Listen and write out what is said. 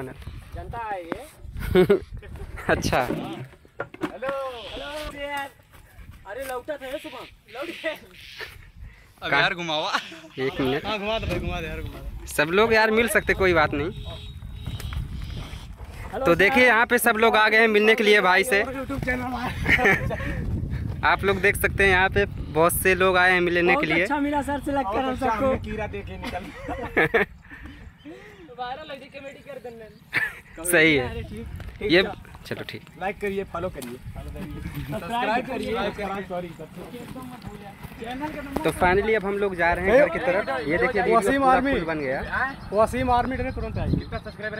जनता है। ये अच्छा। हेलो। हेलो यार अरे लौटा था सुबह। लौट। गए अब यार घुमावा एक मिनट। हाँ घुमा दे भाई घुमा दे यार घुमा दे। सब लोग यार मिल सकते कोई बात नहीं। तो देखिए यहाँ पे सब लोग आ गए हैं मिलने के लिए भाई से। आप लोग देख सकते हैं यहाँ पे बहुत से लोग आए हैं मिलने के लिए। अच्छा मिला सर से लग कर सबको। कीड़ा देखे निकल। सही है। ये चलो ठीक। लाइक करिए फॉलो करिए। सब्सक्राइब करिए। सॉरी चैनल का नंबर तो फाइनली अब हम लोग जा रहे हैं घर की तरफ़। ये देखिए वसीम आर्मी। बन गया। वसीम आर्मी तुरंत सब्सक्राइबर